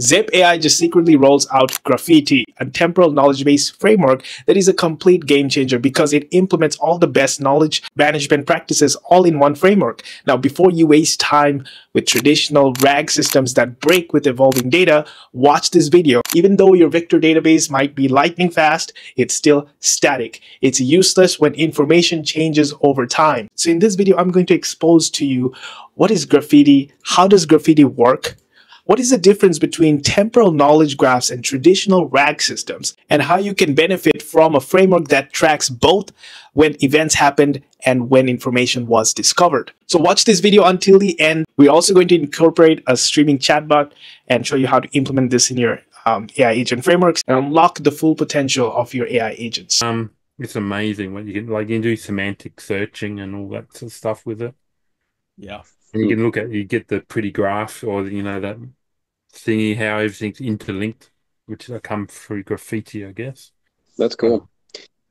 Zep AI just secretly rolls out Graphiti, a temporal knowledge base framework that is a complete game changer because it implements all the best knowledge management practices all in one framework. Now, before you waste time with traditional RAG systems that break with evolving data, watch this video. Even though your vector database might be lightning fast, it's still static. It's useless when information changes over time. So in this video, I'm going to expose to you what is Graphiti, how does Graphiti work, what is the difference between temporal knowledge graphs and traditional RAG systems, and how you can benefit from a framework that tracks both when events happened and when information was discovered. So watch this video until the end. We're also going to incorporate a streaming chatbot and show you how to implement this in your um, AI agent frameworks and unlock the full potential of your AI agents. Um, it's amazing what you can like. You can do semantic searching and all that sort of stuff with it. Yeah. And you can look at you get the pretty graph or you know that thingy how everything's interlinked, which I come through Graphiti, I guess. That's cool. Um,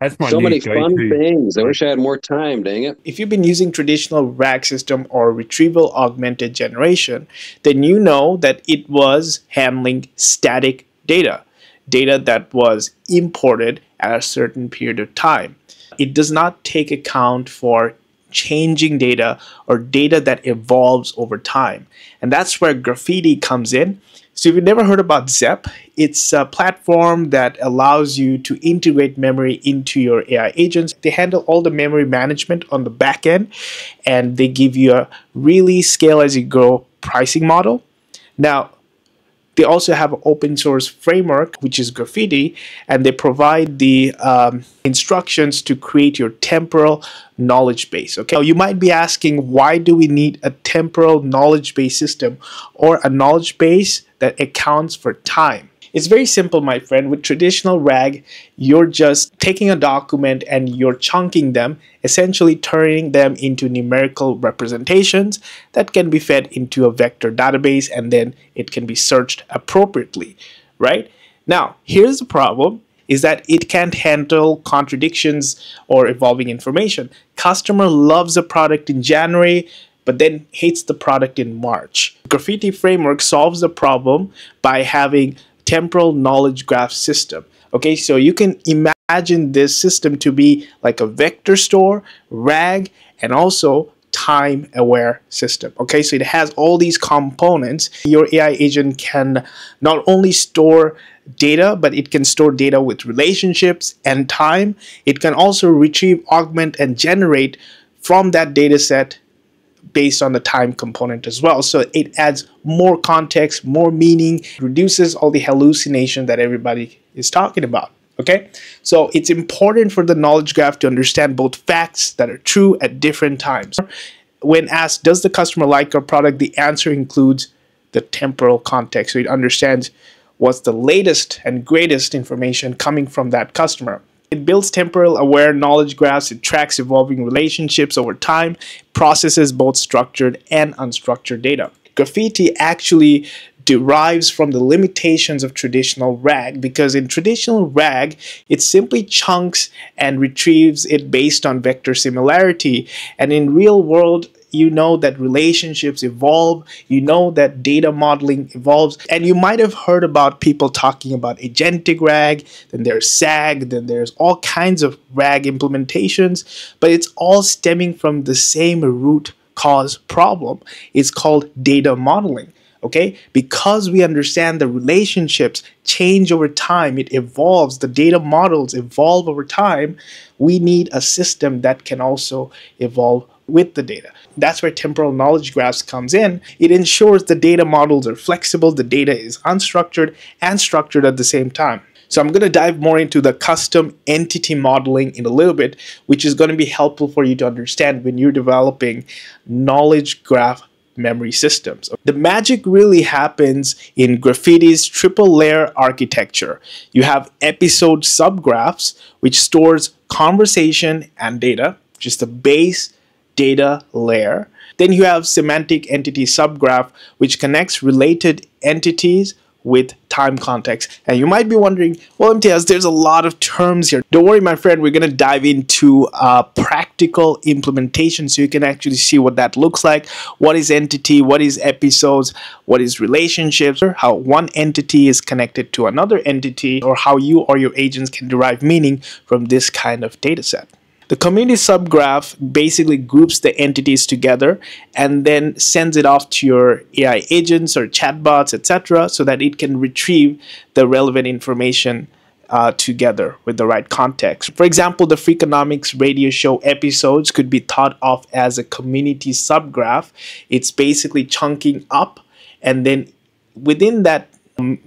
that's my so many go-to. fun things. I wish I had more time. Dang it! If you've been using traditional RAG system or retrieval augmented generation, then you know that it was handling static data, data that was imported at a certain period of time. It does not take account for changing data or data that evolves over time. And that's where Graphiti comes in. So if you've never heard about Zep, it's a platform that allows you to integrate memory into your AI agents. They handle all the memory management on the back end and they give you a really scale as you go pricing model. Now, they also have an open source framework, which is Graphiti, and they provide the um, instructions to create your temporal knowledge base. Okay, now you might be asking, why do we need a temporal knowledge base system or a knowledge base that accounts for time? It's very simple, my friend. With traditional RAG, you're just taking a document and you're chunking them, essentially turning them into numerical representations that can be fed into a vector database and then it can be searched appropriately, right? Now, here's the problem is that it can't handle contradictions or evolving information. Customer loves a product in January, but then hates the product in March. Graphiti framework solves the problem by having temporal knowledge graph system. Okay, so you can imagine this system to be like a vector store, RAG, and also time aware system. Okay, so it has all these components. Your AI agent can not only store data, but it can store data with relationships and time. It can also retrieve, augment, and generate from that data set based on the time component as well. So it adds more context, more meaning, reduces all the hallucination that everybody is talking about. Okay, so it's important for the knowledge graph to understand both facts that are true at different times. When asked, does the customer like our product, the answer includes the temporal context. So it understands what's the latest and greatest information coming from that customer. It builds temporal aware knowledge graphs, it tracks evolving relationships over time, processes both structured and unstructured data. Graphiti actually derives from the limitations of traditional RAG because in traditional RAG, it simply chunks and retrieves it based on vector similarity. And in real world you know that relationships evolve, you know that data modeling evolves, and you might have heard about people talking about agentic RAG, then there's SAG, then there's all kinds of RAG implementations, but it's all stemming from the same root cause problem. It's called data modeling okay because we understand the relationships change over time it evolves the data models evolve over time we need a system that can also evolve with the data. That's where temporal knowledge graphs comes in. It ensures the data models are flexible, the data is unstructured and structured at the same time. So I'm going to dive more into the custom entity modeling in a little bit, which is going to be helpful for you to understand when you're developing knowledge graph memory systems. The magic really happens in Graphiti's triple layer architecture. You have episode subgraphs, which stores conversation and data, just the base data layer. Then you have semantic entity subgraph, which connects related entities with time context. And you might be wondering, well, Imtiaz, there's a lot of terms here. Don't worry, my friend, we're going to dive into a practical implementation so you can actually see what that looks like. What is entity? What is episodes? What is relationships? Or how one entity is connected to another entity, or how you or your agents can derive meaning from this kind of data set. The community subgraph basically groups the entities together and then sends it off to your AI agents or chatbots, etc., so that it can retrieve the relevant information uh, together with the right context. For example, the Freakonomics radio show episodes could be thought of as a community subgraph. It's basically chunking up, and then within that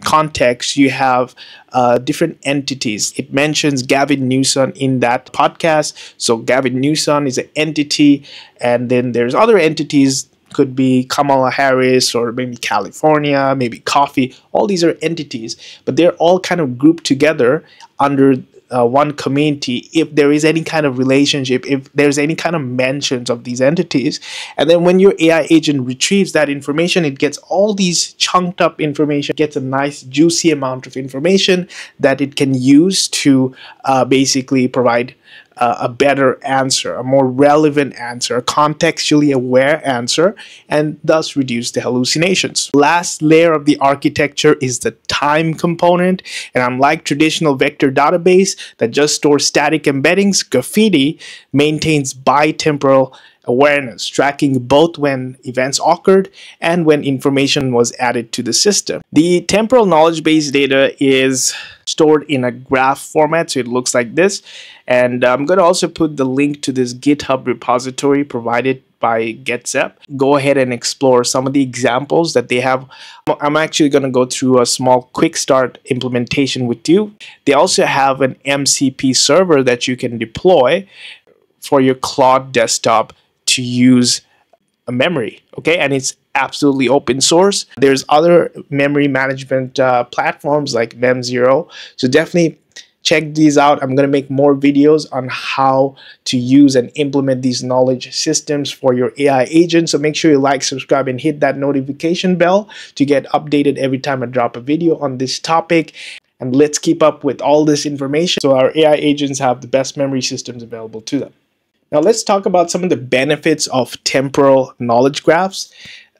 context, you have uh, different entities. It mentions Gavin Newsom in that podcast. So Gavin Newsom is an entity, and then there's other entities. Could be Kamala Harris or maybe California, maybe coffee. All these are entities, but they're all kind of grouped together under uh, one community if there is any kind of relationship, if there's any kind of mentions of these entities. And then when your AI agent retrieves that information, it gets all these chunked up information, gets a nice juicy amount of information that it can use to uh, basically provide uh, a better answer, a more relevant answer, a contextually aware answer, and thus reduce the hallucinations. Last layer of the architecture is the time component, and unlike traditional vector database that just stores static embeddings, Graphiti maintains bitemporal awareness, tracking both when events occurred and when information was added to the system. The temporal knowledge base data is stored in a graph format, so it looks like this. And um, I'm going to also put the link to this GitHub repository provided by GetZep. Go ahead and explore some of the examples that they have. I'm actually going to go through a small quick start implementation with you. They also have an MCP server that you can deploy for your Claude desktop to use a memory, okay? And it's absolutely open source. There's other memory management uh, platforms like Mem0. So definitely check these out. I'm going to make more videos on how to use and implement these knowledge systems for your AI agent. So make sure you like, subscribe, and hit that notification bell to get updated every time I drop a video on this topic. And let's keep up with all this information so our AI agents have the best memory systems available to them. Now let's talk about some of the benefits of temporal knowledge graphs.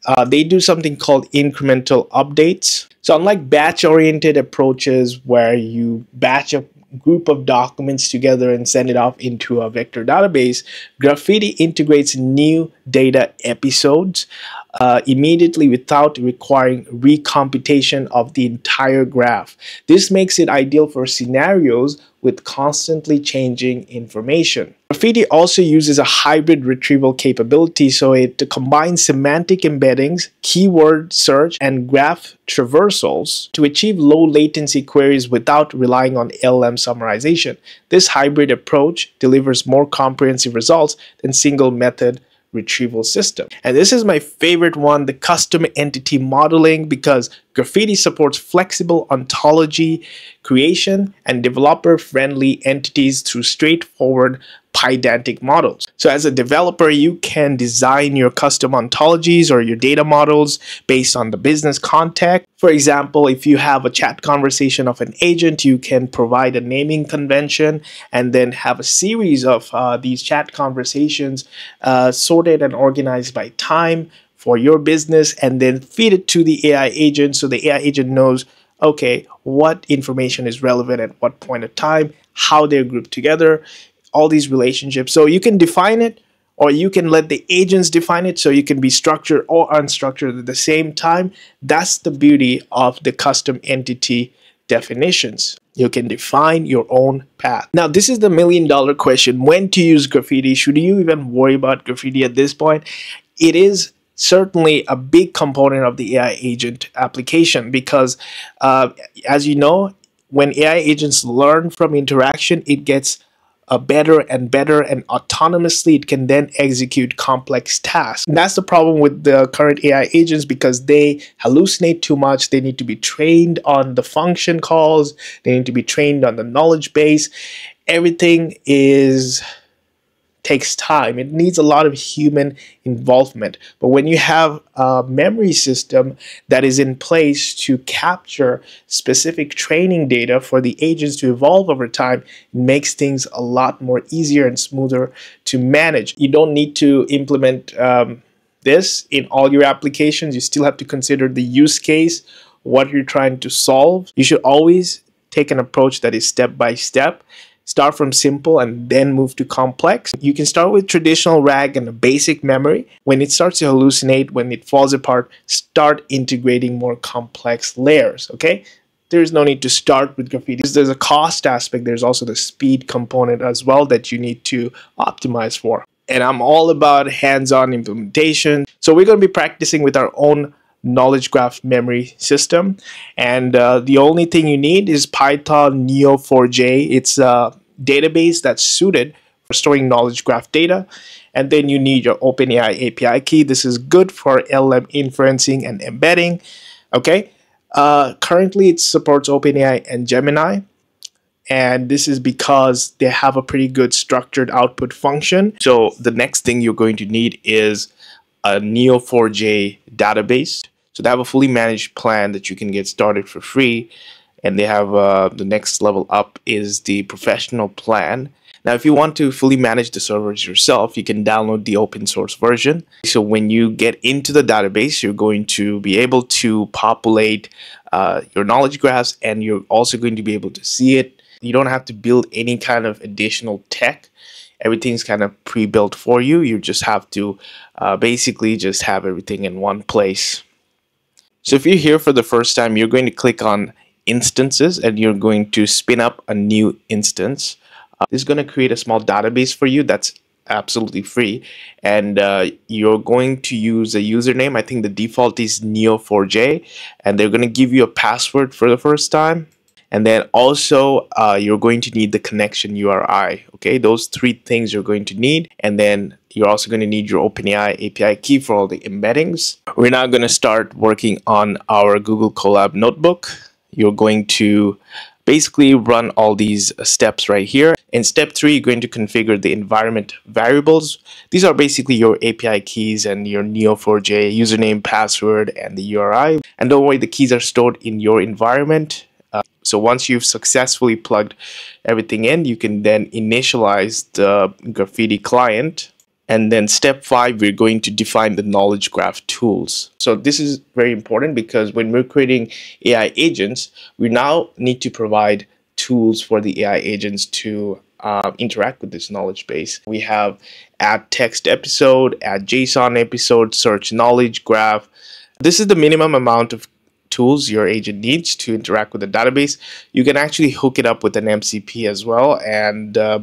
Uh, they do something called incremental updates. So unlike batch-oriented approaches where you batch a group of documents together and send it off into a vector database, Graphiti integrates new data episodes uh, immediately without requiring recomputation of the entire graph. This makes it ideal for scenarios with constantly changing information. Graphiti also uses a hybrid retrieval capability, so it combines semantic embeddings, keyword search, and graph traversals to achieve low latency queries without relying on LLM summarization. This hybrid approach delivers more comprehensive results than single method retrieval system. And this is my favorite one, the custom entity modeling, because Graphiti supports flexible ontology creation and developer-friendly entities through straightforward Pydantic models. So as a developer, you can design your custom ontologies or your data models based on the business context. For example, if you have a chat conversation of an agent, you can provide a naming convention and then have a series of uh, these chat conversations uh, sorted and organized by time for your business and then feed it to the AI agent so the AI agent knows okay, what information is relevant at what point of time, how they're grouped together all these relationships. So you can define it or you can let the agents define it so you can be structured or unstructured at the same time. That's the beauty of the custom entity definitions. You can define your own path. Now, this is the million dollar question. When to use Graphiti? Should you even worry about Graphiti at this point? It is certainly a big component of the AI agent application because uh, as you know, when AI agents learn from interaction, it gets uh, better and better and autonomously it can then execute complex tasks. And that's the problem with the current AI agents because they hallucinate too much. They need to be trained on the function calls. They need to be trained on the knowledge base. Everything is takes time. It needs a lot of human involvement. But when you have a memory system that is in place to capture specific training data for the agents to evolve over time, it makes things a lot more easier and smoother to manage. You don't need to implement um, this in all your applications. You still have to consider the use case, what you're trying to solve. You should always take an approach that is step by step start from simple and then move to complex. You can start with traditional RAG and a basic memory. When it starts to hallucinate, when it falls apart, start integrating more complex layers, okay? There's no need to start with Graphiti. There's a cost aspect, there's also the speed component as well that you need to optimize for. And I'm all about hands-on implementation. So we're going to be practicing with our own knowledge graph memory system. And uh, the only thing you need is python neo4j it's a database that's suited for storing knowledge graph data. And then you need your openai api key. This is good for lm inferencing and embedding okay? Uh, currently it supports openai and gemini. And this is because they have a pretty good structured output function. So the next thing you're going to need is a Neo4j database. So they have a fully managed plan that you can get started for free. And they have uh, the next level up is the professional plan. Now, if you want to fully manage the servers yourself, you can download the open source version. So when you get into the database, you're going to be able to populate uh, your knowledge graphs and you're also going to be able to see it. You don't have to build any kind of additional tech everything's kind of pre-built for you. You just have to uh, basically just have everything in one place. So if you're here for the first time you're going to click on instances and you're going to spin up a new instance. Uh, this is going to create a small database for you that's absolutely free. And uh, you're going to use a username. I think the default is neo4j and they're going to give you a password for the first time and then also uh, you're going to need the connection URI okay? Those three things you're going to need. And then you're also going to need your OpenAI API key for all the embeddings. We're now going to start working on our Google Colab notebook. You're going to basically run all these steps right here. In step three you're going to configure the environment variables. These are basically your API keys and your neo4j username password and the URI and don't worry the keys are stored in your environment so once you've successfully plugged everything in, you can then initialize the Graphiti client. And then step five, we're going to define the knowledge graph tools. So this is very important because when we're creating AI agents, we now need to provide tools for the AI agents to uh, interact with this knowledge base. We have add text episode, add JSON episode, search knowledge graph. This is the minimum amount of tools your agent needs to interact with the database. You can actually hook it up with an MCP as well and uh,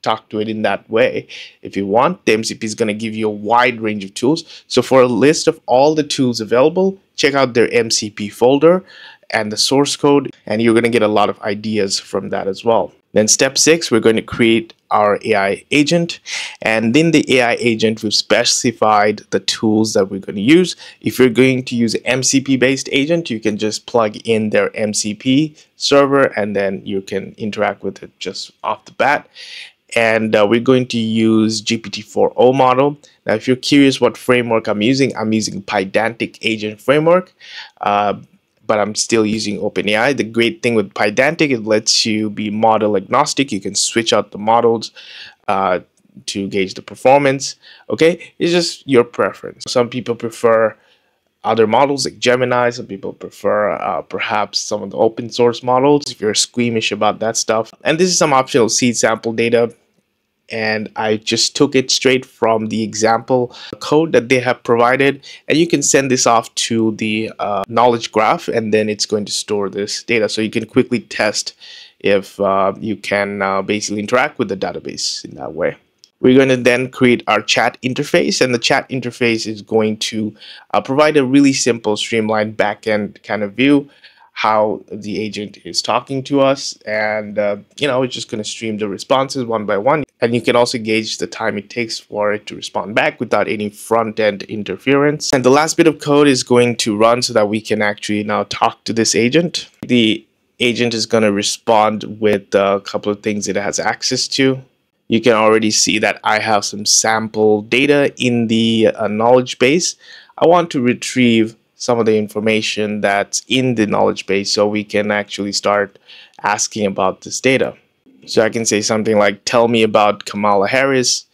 talk to it in that way if you want. The MCP is going to give you a wide range of tools. So for a list of all the tools available, check out their MCP folder and the source code and you're going to get a lot of ideas from that as well. Then step six, we're going to create our AI agent. And in the AI agent, we've specified the tools that we're going to use. If you're going to use MCP based agent, you can just plug in their MCP server and then you can interact with it just off the bat. And uh, we're going to use GPT-4o model. Now, if you're curious what framework I'm using, I'm using Pydantic Agent Framework. Uh, but I'm still using OpenAI. The great thing with Pydantic, it lets you be model agnostic. You can switch out the models uh, to gauge the performance. Okay, it's just your preference. Some people prefer other models like Gemini. Some people prefer uh, perhaps some of the open source models if you're squeamish about that stuff. And this is some optional seed sample data and I just took it straight from the example code that they have provided. And you can send this off to the uh, knowledge graph and then it's going to store this data. So you can quickly test if uh, you can uh, basically interact with the database in that way. We're going to then create our chat interface and the chat interface is going to uh, provide a really simple streamlined backend kind of view how the agent is talking to us and uh, you know it's just going to stream the responses one by one. And you can also gauge the time it takes for it to respond back without any front-end interference. And the last bit of code is going to run so that we can actually now talk to this agent. The agent is going to respond with a couple of things it has access to. You can already see that I have some sample data in the uh, knowledge base. I want to retrieve some of the information that's in the knowledge base so we can actually start asking about this data. So I can say something like, tell me about Kamala Harris.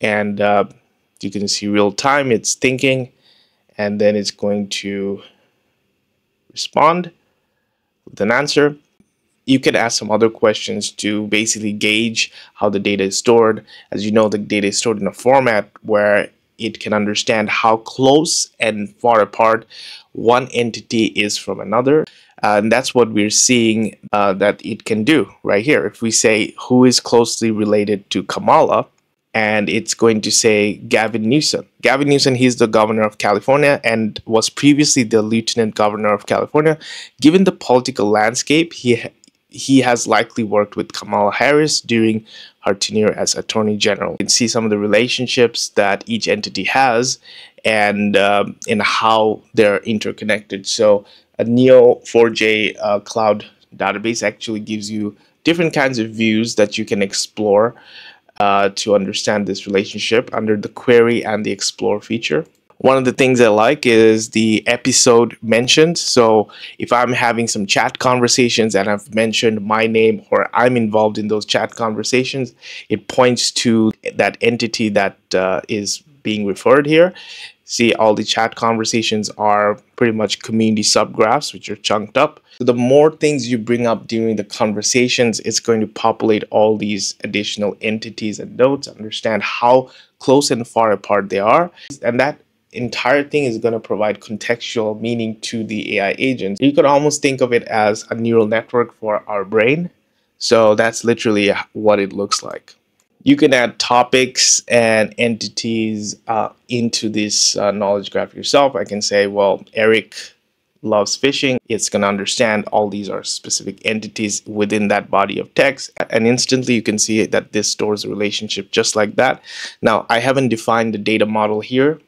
And uh, you can see real time, it's thinking, and then it's going to respond with an answer. You can ask some other questions to basically gauge how the data is stored. As you know, the data is stored in a format where it can understand how close and far apart one entity is from another. And that's what we're seeing uh, that it can do right here. If we say who is closely related to Kamala, and it's going to say Gavin Newsom. Gavin Newsom, he's the governor of California and was previously the lieutenant governor of California. Given the political landscape, he he has likely worked with Kamala Harris during her tenure as Attorney General. You can see some of the relationships that each entity has and um, and how they're interconnected. So a Neo4j uh, cloud database actually gives you different kinds of views that you can explore uh, to understand this relationship under the query and the explore feature. One of the things I like is the episode mentioned. So if I'm having some chat conversations and I've mentioned my name or I'm involved in those chat conversations, it points to that entity that uh, is being referred here. See, all the chat conversations are pretty much community subgraphs, which are chunked up. So the more things you bring up during the conversations, it's going to populate all these additional entities and nodes, understand how close and far apart they are. And that entire thing is going to provide contextual meaning to the AI agents. You could almost think of it as a neural network for our brain. So that's literally what it looks like. You can add topics and entities uh, into this uh, knowledge graph yourself. I can say, well, Eric loves fishing. It's going to understand all these are specific entities within that body of text. And instantly you can see that this stores a relationship just like that. Now, I haven't defined the data model here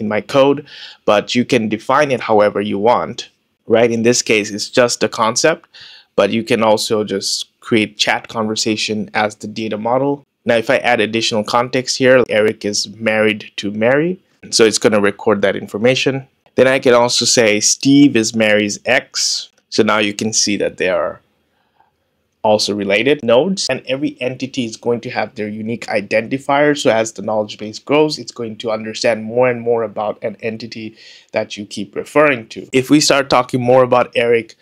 in my code, but you can define it however you want, right? In this case, it's just a concept, but you can also just create chat conversation as the data model. Now, if I add additional context here, Eric is married to Mary, so it's going to record that information. Then I can also say Steve is Mary's ex. So now you can see that they are also related nodes and every entity is going to have their unique identifier. So as the knowledge base grows it's going to understand more and more about an entity that you keep referring to. If we start talking more about eric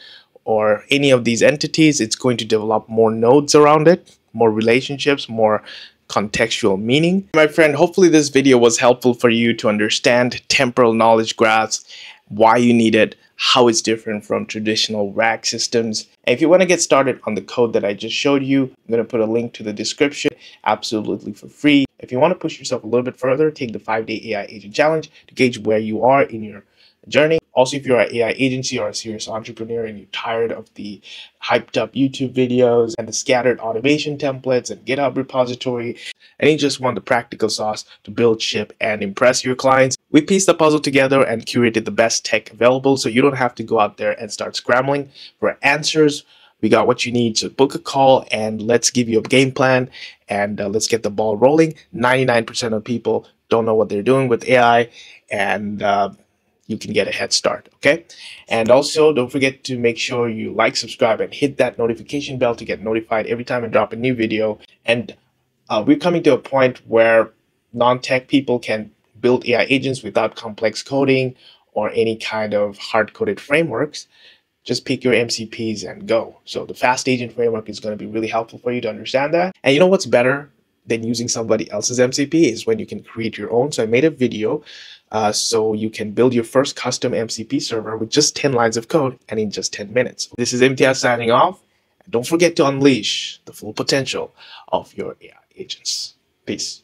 or any of these entities it's going to develop more nodes around it more relationships more contextual meaning. My friend hopefully this video was helpful for you to understand temporal knowledge graphs why you need it how it's different from traditional RAG systems. And if you want to get started on the code that I just showed you, I'm going to put a link to the description absolutely for free. If you want to push yourself a little bit further, take the 5-day AI agent challenge to gauge where you are in your journey. Also, if you're an AI agency or a serious entrepreneur and you're tired of the hyped up YouTube videos and the scattered automation templates and GitHub repository, and you just want the practical sauce to build, ship, and impress your clients, we pieced the puzzle together and curated the best tech available so you don't have to go out there and start scrambling for answers. We got what you need to book a call and let's give you a game plan and uh, let's get the ball rolling. 99% of people don't know what they're doing with AI and uh, you can get a head start okay and also don't forget to make sure you like subscribe and hit that notification bell to get notified every time i drop a new video and uh, we're coming to a point where non-tech people can build ai agents without complex coding or any kind of hard-coded frameworks. Just pick your mcps and go. So the fast agent framework is going to be really helpful for you to understand that. And you know what's better than using somebody else's mcp is when you can create your own. So i made a video uh, so you can build your first custom MCP server with just 10 lines of code and in just 10 minutes. This is Imtiaz signing off. And don't forget to unleash the full potential of your AI agents. Peace.